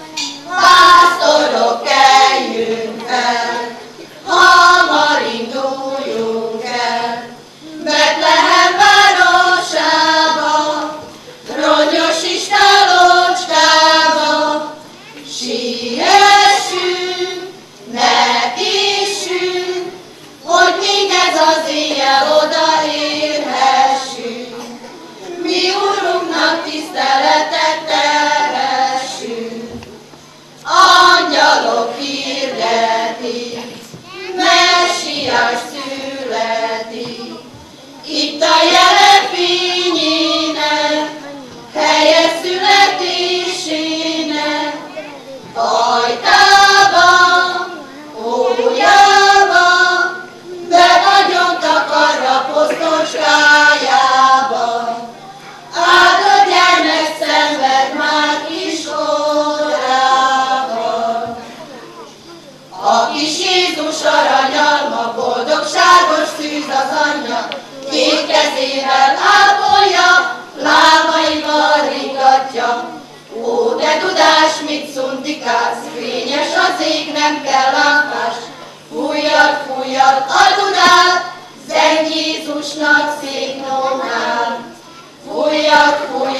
Bye. I szével ápolja, lábaival ringatja. Ó, de tudás, mit szundikálsz, fényes az ég, nem kell lámpás. Fújjad, fújjad a Dunát, zen Jézusnak szép nónál. Fújjad, fújjad.